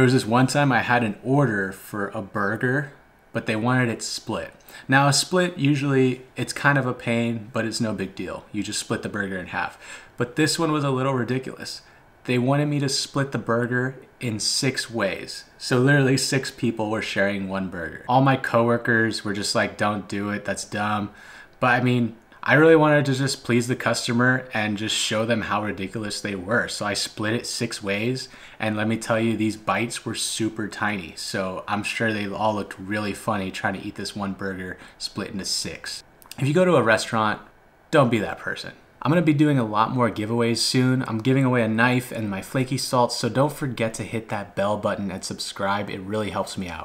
There was this one time I had an order for a burger, but they wanted it split. Now a split, usually it's kind of a pain, but it's no big deal. You just split the burger in half. But this one was a little ridiculous. They wanted me to split the burger in six ways. So literally six people were sharing one burger. All my coworkers were just like, don't do it, that's dumb. But I mean, I really wanted to just please the customer and just show them how ridiculous they were. So I split it six ways. And let me tell you, these bites were super tiny. So I'm sure they all looked really funny trying to eat this one burger split into six. If you go to a restaurant, don't be that person. I'm gonna be doing a lot more giveaways soon. I'm giving away a knife and my flaky salt, so don't forget to hit that bell button and subscribe. It really helps me out.